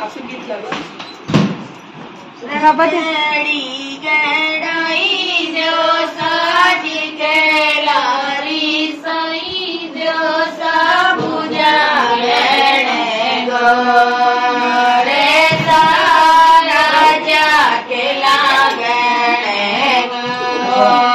गीत लागू घडी घडाई देव साजी केला री साई देव साबुजा येणे गोरे साराजा केला गेणे गो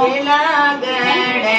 உலகடவே